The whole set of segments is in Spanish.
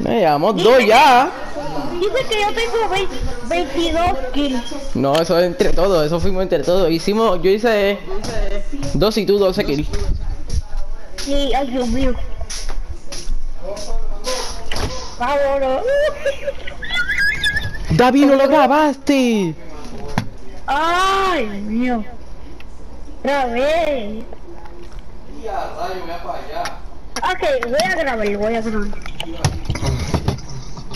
Me llevamos dos ya. Dice que yo tengo 20 22 kills. No, eso es entre todos, eso fuimos entre todos. Hicimos, yo hice dos y tú 12 kills. Sí, ay Dios mío. Vámonos. David, no lo grabaste. Ay, mío. Vez. Ok, voy a grabar, voy a grabar.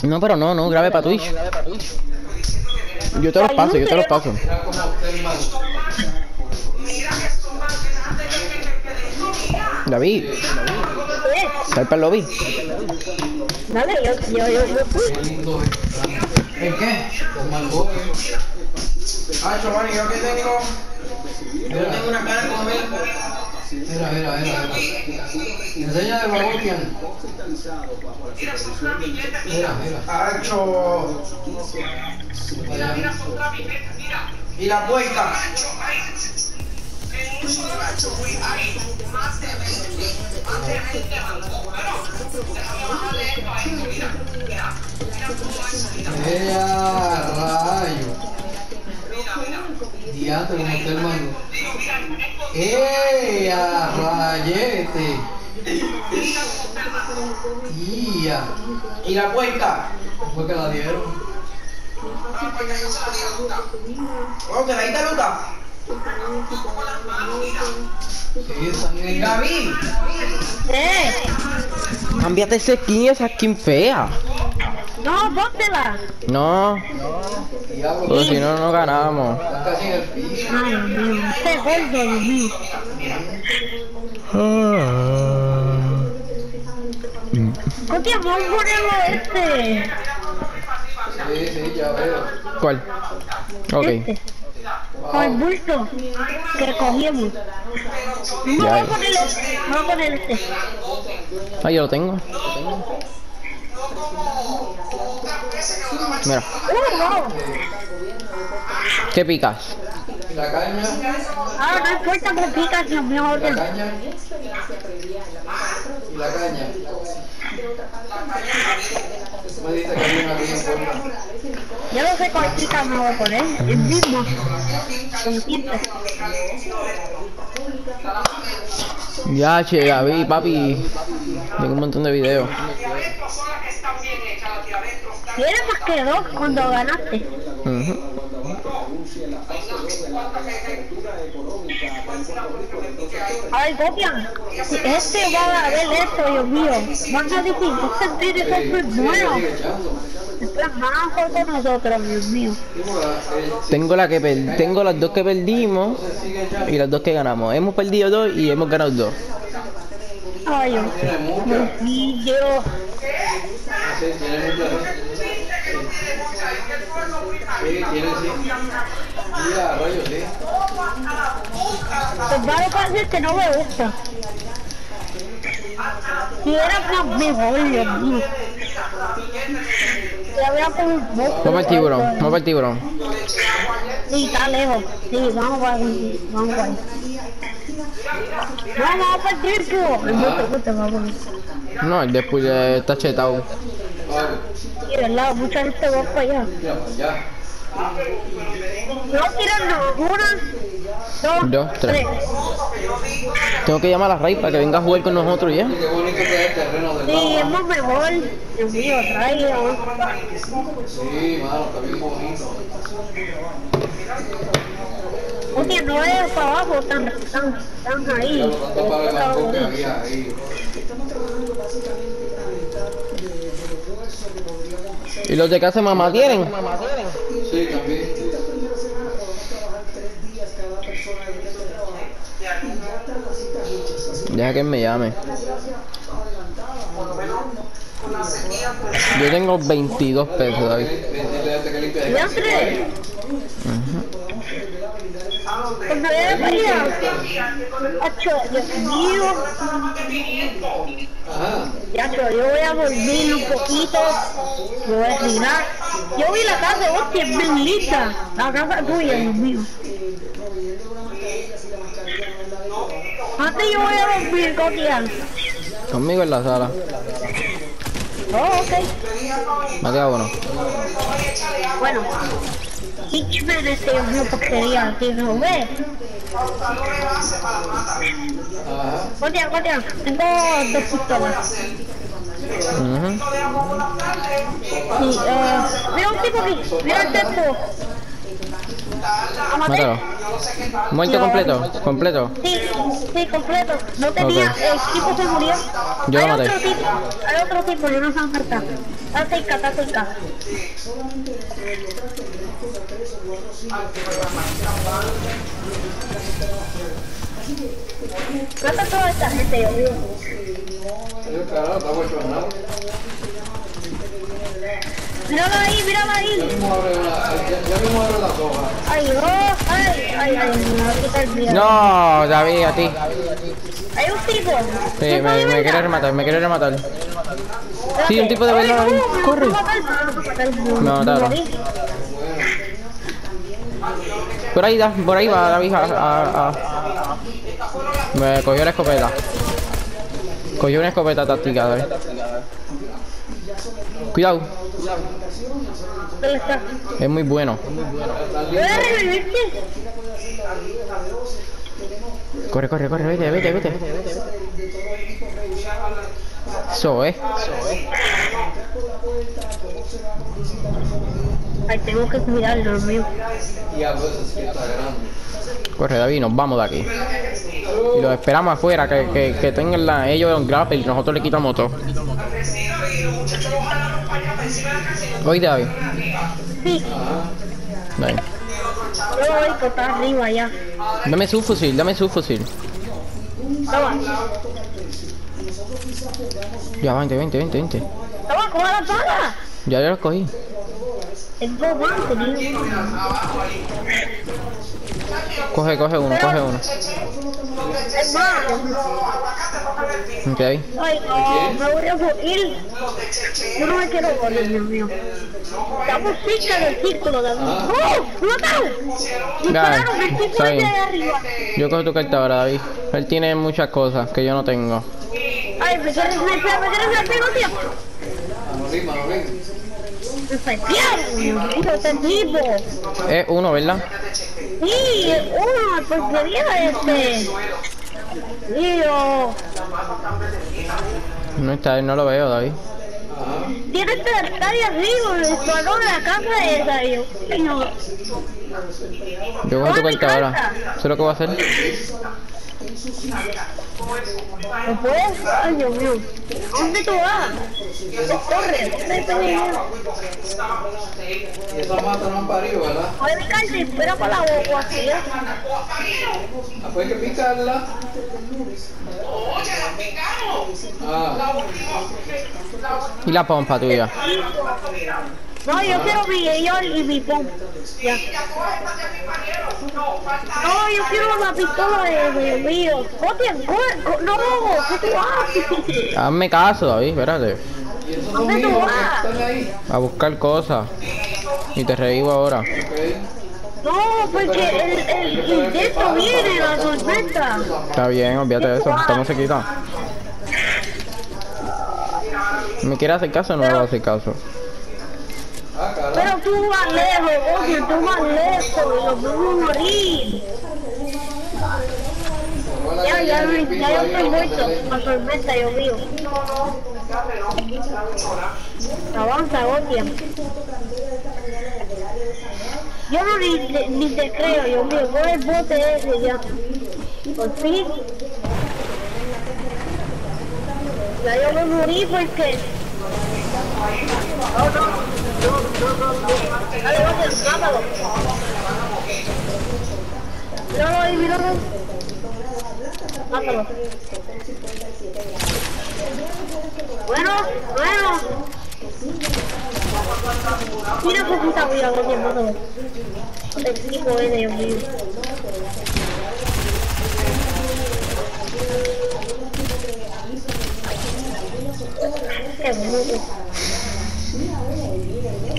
No, pero no, no, grabe para Twitch. Yo te los paso, yo te los paso. David, sal para el lobby. Dale, yo, yo, yo, yo. ¿En qué? Con mango. Ah, chaval, yo que tengo. Yo tengo una cara como él. Mira, mira, mira, mira. Enseña de Babotian. Mira, mira. Hacho. Y la puerta. ¡Ea, rayo! Diante, como está el mango. ¡Ea, rayete! ¡Ia! ¿Y la puerta? Fue que la dieron. ¿Oh, te la diste luta? Sí, están en Gaby. Eh, Cámbiate ese skin, esa skin fea. No, póntela. No, porque si no, no ganamos. están casi en el piso. Ay, Dios mío. Este gordo, Dios mío. Hostia, vamos a ponerlo este. Sí, sí, ya veo. ¿Cuál? Ok. Este. Con el bulto que cogimos. No voy a poner este. Voy a poner este. Ah, yo lo tengo. Mira, Uh, wow. ¿qué picas? ¿Y la caña? Ah, no importa que picas, Dios mío. ¿Y la caña? ¿Y la caña? Me dice que hay una bien buena. Yo no sé cuál pica me voy a poner. El mismo. Con tinta. Ya, che, David, papi. Tengo un montón de videos. Si eres más que dos cuando ganaste. Ujú. Ay, copian. Este va a ver esto, Dios mío. Van a decir, este tiene que ser bueno. Están más con nosotros, Dios mío. Tengo la que per- tengo las dos que perdimos y las dos que ganamos. Hemos perdido dos y hemos ganado dos. Ay, Dios mío. Sí, tiene. Sí. Mira, rollo, sí. Pues va a parecer que no me gusta. Si era más mejor, Dios mío. Vamos para el tiburón, vamos para el tiburón. Sí, está lejos. Sí, vamos para ahí. Vamos para ahí. Vamos para el vamos. No, el después está chetado. Vale, Sí, verdad, mucha gente va para allá. No tiran una, dos, Dos, tres. tres. Tengo que llamar a Ray para que venga a jugar con nosotros ya. Del Sí, es lado. más mejor. Dios mío, traigo. Sí, mano, está bien bonito. Oye, no es para abajo, están, están, están ahí. Para el banco que había ahí. ¿Y los de casa mamá tienen? Sí, también. Deja que me llame. Yo tengo 22 pesos, David. De ¿Ya tres? Ya yo voy a dormir un poquito, me voy a. Yo vi la casa, hostia, es bien la casa tuya, Dios mío. Antes yo voy a dormir, Coquian. Conmigo en la sala. Oh, ok. Me queda uno. Bueno. Hitchman este es una porquería, tío, ¿no guardia, tengo dos pistolas. Sí, eh, mira un tipo aquí, mira el tipo. ¿Lo? Mátalo. Muerto completo, completo. Sí, sí, completo. No tenía, Ok. el tipo se murió. Yo lo hay maté. otro tipo, hay otro tipo, yo no sé dónde. Está cerca, está cerca. Mata toda esta gente, Dios mío. Yo, carajo, está bochornado. Míralo ahí, míralo Ya ahí. mismo abre la, ya, ya mismo abre la soja. Ay, oh, ay, ay, ay, me va a quitar el miedo. No, David, a ti. Hay un tipo. Sí, ¿Tipo me, me quiere rematar, me quiere rematar. Sí, un tipo de verdad, no, Corre. mataron. morí. Por ahí, da- por ahí va David a, a- a- Me cogió la escopeta. Cogió una escopeta táctica, David. Cuidado, ¿Dónde está? es muy bueno. Corre, corre, corre, vete, vete, vete. Eso, eh. Ay, tengo que cuidarlo, mío. Corre, David, nos vamos de aquí. Y los esperamos afuera, que, que, que tengan la, ellos un grapple y nosotros le quitamos todo. Oye, David. Sí, Ven. voy. Dame su fusil, dame su fusil. Ya, vente, vente, vente, vente. toma, coja la. Ya lo cogí. Guante, tío. Coge, coge uno, coge uno. Es más, Ok. ay, no, me voy a morir. Yo no me quiero morir, Dios mío. Estamos cerca del círculo, David. ¡Oh! ¡Me mataron! Dispararon, el está de arriba. Yo cojo tu carta ahora, David. Él tiene muchas cosas que yo no tengo. Ay, me quieres me quieres. Manolín, Manolín. Me. Es uno, ¿verdad? Sí, una porquería este. Tío, No está, no lo veo, David. Tiene que estar ahí arriba, en el salón de la casa esa, yo. Señor. Yo cojo tu Coge mi carta ahora. carta. Eso es lo que voy a hacer. ¿No puedes? Ay, Dios mío. ¿Dónde tú vas? Corre, vete, niño. Y esas matas no han parido, ¿verdad? Oye, mi carta, espera para la boca, así. Hay que picarla. Ah, Y la pompa tuya. No, yo quiero mi y mi pom. Ya. No, yo quiero la pistola de mío. Hostia, coge, co- no, ¿qué tú haces? Hazme caso, David, espérate. ¿Dónde tú vas? A buscar cosas. Y te revivo ahora. No, porque el, el, esto viene, la tormenta. Está bien, olvídate de eso. Estamos cerquita. ¿Me quieres hacer caso o no me vas a hacer caso? Ah, tú más lejos, oye, tú más lejos, nos vamos a morir. Ya, ya, ya yo estoy muerto, la tormenta, Dios mío. Avanza, hostia. Yo no ni, ni, ni te creo, Dios mío, coge el bote ese ya. Por fin. Ya yo me morí porque... No, mátalo. Míralo ahí, míralo. Mátalo. Bueno, bueno. Mira puta oye, mátalo. El tipo es de mío. Qué.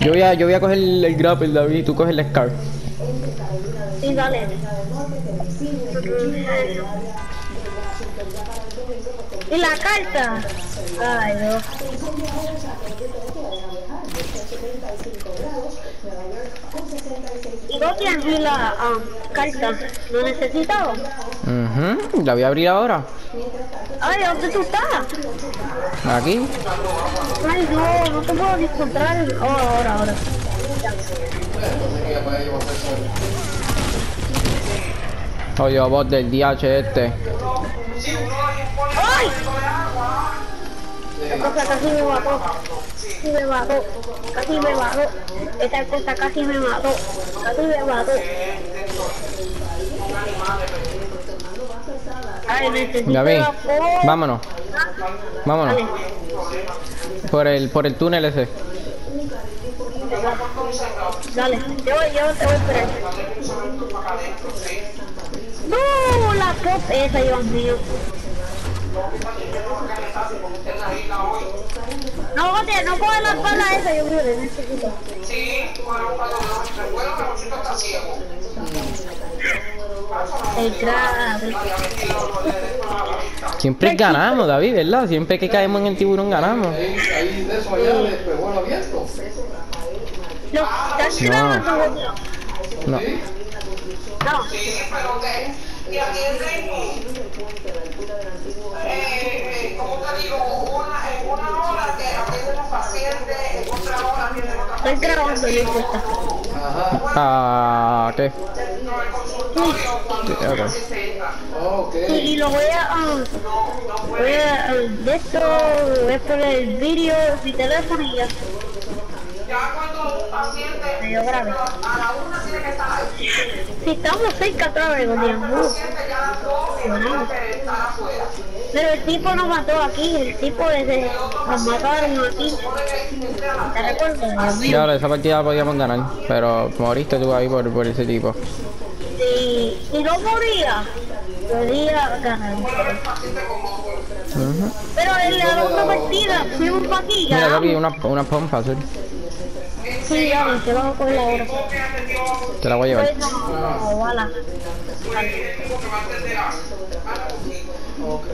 Yo voy a, yo voy a coger el, el grapple, David, y tú coges el scar. Sí, dale. ¿Y la carta? Ay, Dios. ¿Y no tienes la um, carta? ¿Lo necesitaba? Mhm, la voy a abrir ahora. Ay, ¿dónde tú estás? Aquí. Ay, no, no te puedo encontrar. Oh, ahora, ahora. Oye, voz del DH este. ¡Ay! Esta cosa casi me mató. Casi me mató. Casi me mató. Esta cosa casi me mató. Casi me mató. David, vámonos, vámonos. Por el, por el túnel ese. Dale, yo, yo te voy a esperar. No, la pop esa, Dios mío. No, Gote, no puedo la espalda esa, yo creo que necesito. El crack. Siempre ganamos, David, ¿verdad? Siempre que caemos en el tiburón ganamos. Ahí, ahí de eso allá le pegó el abierto. No, ¿estás No. grabando? No. No. Y aquí en Rainbow, eh, como te digo, una hora que atienden pacientes, en otra hora atienden otra Estoy grabando. Ajá. Ah, ¿qué? Sí, Ok. Ok. y, y lo voy a... ah, voy a... ah, de esto, voy a poner el vídeo, mi teléfono y ya. Ya cuando un paciente Medio grave. a la una tiene que estar ahí. Si estamos cerca otra vez, Gote. El Pero el tipo nos mató aquí, el tipo ese, nos mataron aquí. ¿Te recuerdas? Mío. Ya, esa partida la podíamos ganar, pero moriste tú ahí por, por ese tipo. Si, si no moría, podía ganar. Ujú. Pero en la otra partida fuimos para aquí, Mira. David, una, una pompa azul. Sí, dale, se va a coger ahora. Te la voy a llevar. No, bala. Ok.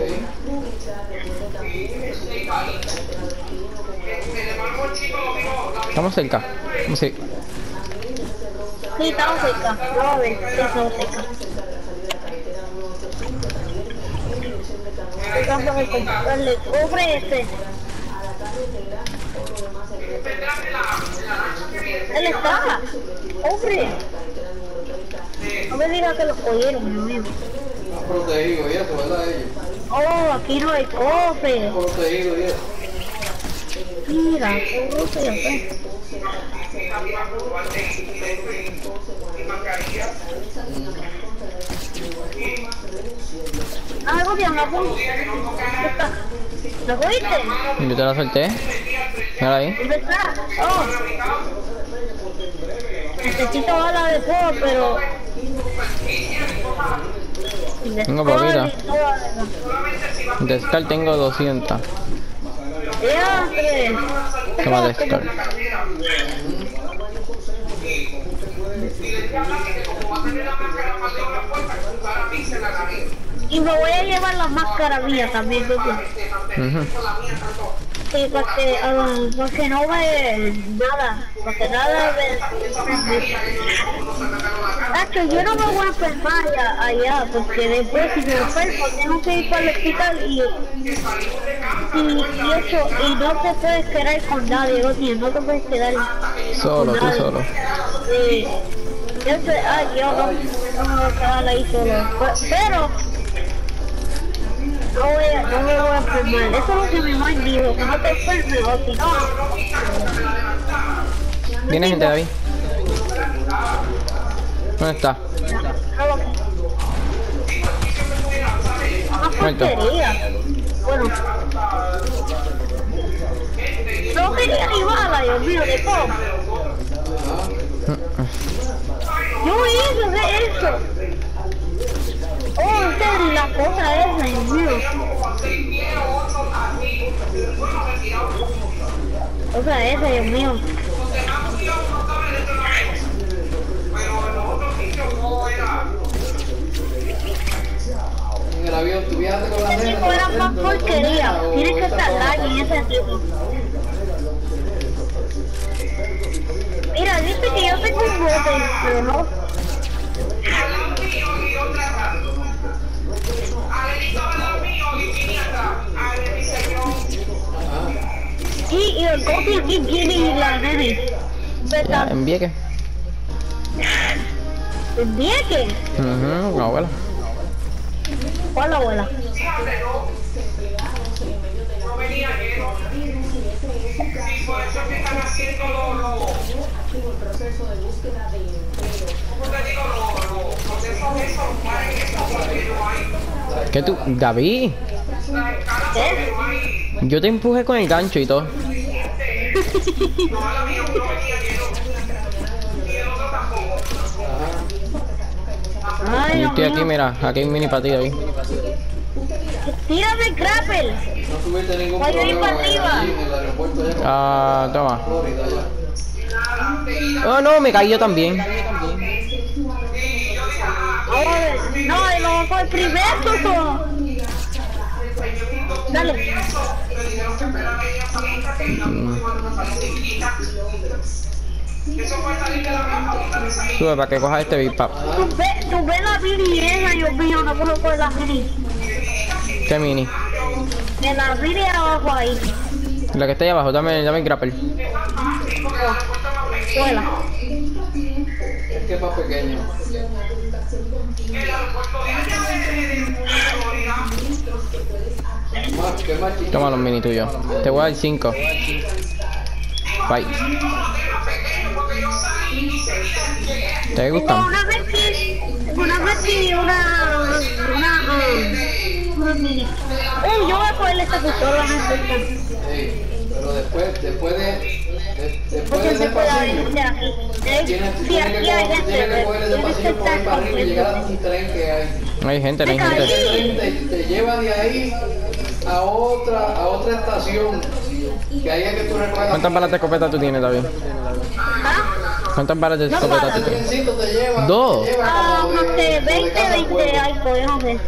Estamos cerca. Sí. Sí, estamos cerca. Vamos a ver, sí, estamos cerca. Estamos cerca. Dale, cobre este. Él está. Hombre. No me digas que lo cogieron, Dios mío. Más protegido y eso, ¿verdad? Oh, aquí no hay cofre. Protegido y eso. Mira, cofre, ok. Ah, Gotian, la. ¿Lo cogiste? Yo te la solté. Mira ahí. ¿Dónde está? Oh. Necesito bala de fuego, pero... Tengo poquita. De Scar tengo 200. ¡Diantre! Toma de Scar. Y me voy a llevar la máscara mía también, Gotian. Ujú. Sí, porque, ah, no ve nada, porque nada ve... Yo no me voy a enfermar allá, porque después si me enfermo tengo que ir para el hospital y... Y, y eso, y no te puedes quedar con nadie, no te puedes quedar Solo, con tú nadie. solo. Sí. Yo sé, ay, yo no, no me voy a quedar ahí solo. Pero... No, voy a, no me voy a enfermar. Eso es lo que mi mamá dijo, que no te enfermes, no... ¿Viene gente, David? ¿Dónde está? Muerto. Bueno. No quería ni bala, Dios mío, de todo. Yo hice eso. Oh, esa es la cosa Dios mío. Cosa esa, Dios mío. En el avión, tú viajaste con la Ese nena. tipo era más porquería. ¿O Tienes que estar lag en ese tipo. Mira, dice que yo tengo un bote, pero no. Y, y el copy aquí y la. Ya, en Vieques. ¿En Vieques? Abuela. ¿Cuál abuela? Fíjate, no. No venía lleno. Sí, por eso es que están haciendo los, los, ¿cómo te digo? Los, los procesos de esos, paren esos, porque no hay. ¿Qué tú? David, La yo te empujé con el gancho y todo. Yo estoy aquí, mira, aquí hay un mini ti, David. Tírame el grapple. No tuviste ningún ahí problema Ah, toma. Oh, no, me cayó también. Ahora, no, lo bajo el primer tuto. Dale. Sube para que cojas este big pap. Tú ves, la mini esa, Dios mío, no puedo coger la mini. ¿Qué mini? En la mini abajo ahí. La que está ahí abajo, dame, dame el grapple. Vuela. Es que es más pequeño. Toma los mini tuyos. Te voy a dar 5. Bye. ¿Te gustan? una Betty, una y una, una, una mini. Uy, yo voy a cogerle esta pistola, pero después, después de, de- después Porque de se ese puede pasillo, tienes, que, llegar a un tren que hay. Hay gente, no hay gente. te lleva de ahí a otra, a otra estación. Que ahí es que tú recuerdas. ¿Cuántas balas de escopeta tú tienes, David? ¿Ah? ¿Cuántas balas de No escopeta tú tienes? Dos. Ah, no de- sé, como de 20, casa al 20, pueblo. ay, podemos ver.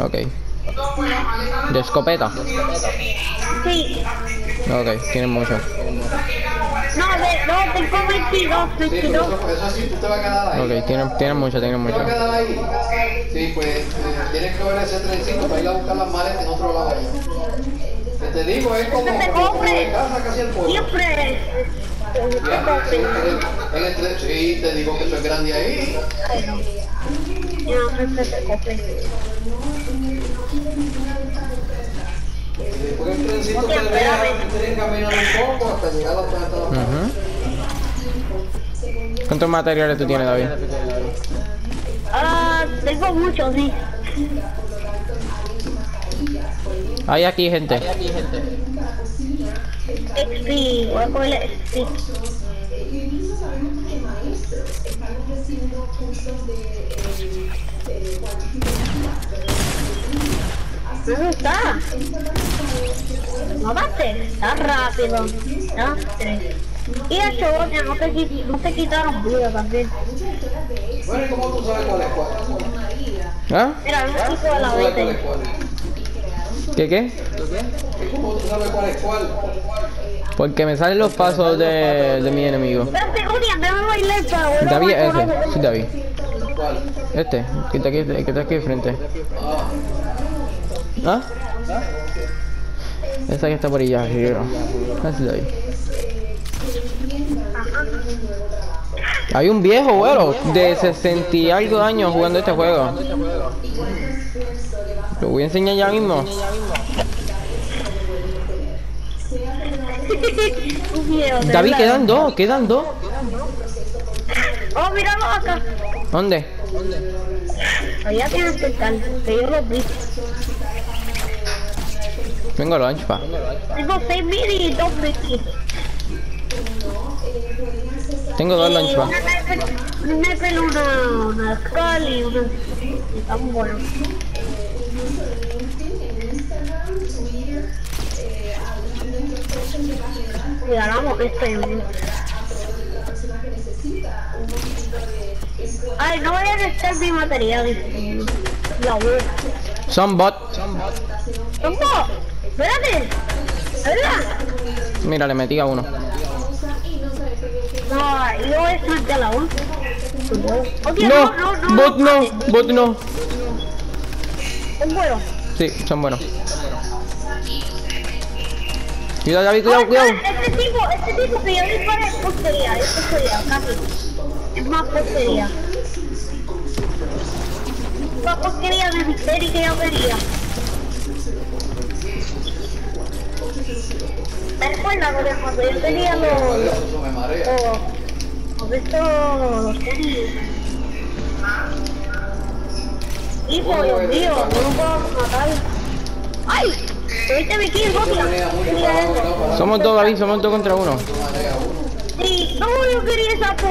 Ok. De escopeta. Sí. Ok, tienen mucho. No, de, no, tengo 22, Sí, pero 22. eso, eso sí, tú te vas a quedar ahí. Ok, tienen, tienen mucho, tienen Te vas a mucho. quedar ahí. Sí, pues eh, tienes que ver ese trencito para ir a buscar las maletas en otro lado. Que te digo, es como, Este como, como de casa casi al pueblo. Siempre. Ya, sí, en el- en el tren, sí, te digo que eso es grande ahí. Ay, no. Sé qué copé. Trencito hasta llegar a la planta de la. ¿Cuántos materiales tú tienes, David? Ah, tengo muchos, sí. Hay aquí gente. XP, voy a cogerle XP. ¿Dónde está? No bate, está rápido. Y el chobote, no te, no te quitaron vida también. Bueno, ¿y cómo tú sabes cuál es cuál? ¿Ah? Mira, un tipo de la ¿Cómo sabes cuál es 20. cuál? ¿Qué qué? ¿Y cómo tú sabes cuál es cuál? Porque me salen los pasos de, de mi enemigo. David, ese. Sí, David. ¿Cuál? Este, que está aquí, que está aquí de frente. Ah, ¿Ah? Esta que está por allá, arriba. Así David. Hay un viejo, bueno, de 60 y algo de años jugando este juego. Lo voy a enseñar ya mismo. David, quedan dos, quedan dos. Oh, míralo acá. ¿Dónde? Allá tienes que estar, que yo los vi. Vengo al lunch, pa. Tengo 6 mil y 2 mil. Tengo dos lunch, pa. Una sniper, una una, skull y una... Está muy bueno. Regalamos este. Ay, no voy a necesitar mi material. La voy. Son bot. ¿Cómo? Espérate. Mira, le metí a uno. No, yo es ante la U. Ok, No, no, no, no. bot no, bot no. Es bueno. Sí, son buenos. Cuidado, David, cuidado, cuidado. Este tipo, este tipo que yo disparé es portería, casi. Es más portería. Más portería de misterio que yo quería. ¿Te recuerdas Porque cuando yo tenía los... los- me los- los estos... Hijo, Dios mío, no lo puedo matar. ¡Ay! ¿Tuviste mi kill, eso. Somos dos, David, somos dos contra uno. Sí, no, yo quería esa pos.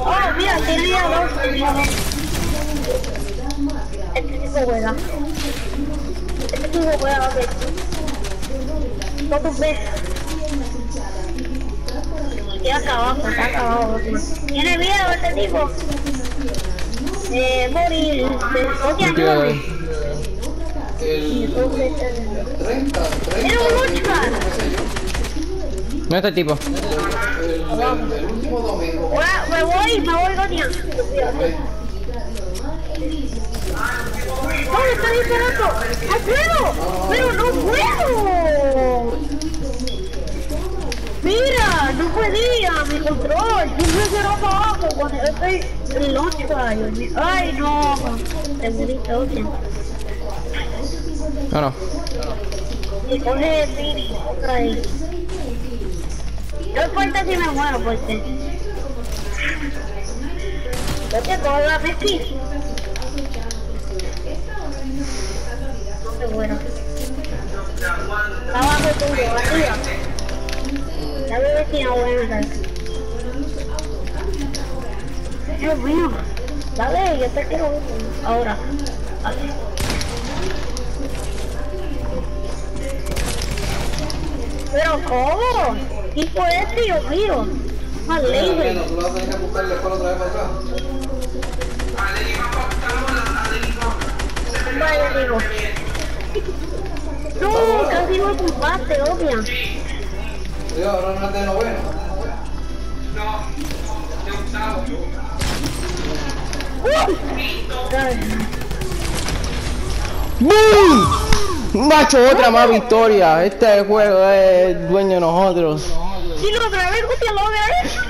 Oh, mira, tenía dos, tenía dos. Este tipo juega. Este tipo juega, ok. ¿Cuántos ves? Ya acabado, está acabado. Tiene miedo este tipo. Eh, morir. David. El 30, 30. Era un luchador. No este tipo. El, el, el último domingo. Bueno, me voy, me voy, Gotia. ¡No, me está disparando! ¡No puedo! ¡Pero no puedo! Mira, no podía, mi control. Siempre se va para abajo cuando yo estoy en launchpad. Ay, no. Te moriste, Gotia. No, no. Y coge el mini otra vez. No importa si me muero, porque... Yo te cojo la Messi. No te muero. Abajo tuyo, arriba. Dios mío. Dale, yo te quiero ahora. Pero ¿cómo? ¿Y por este Dios mío? Más Bueno, ley, tú lo vas a tener que buscar la escuela otra vez para atrás. Vaya, digo. No, casi no ocupaste, obvia. Digo, ahora no es de noveno. ¡Boom! Macho, otra más victoria. Este juego es dueño de nosotros. Sí, otra vez, de eso.